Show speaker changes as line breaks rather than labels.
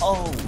Oh my